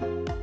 Bye.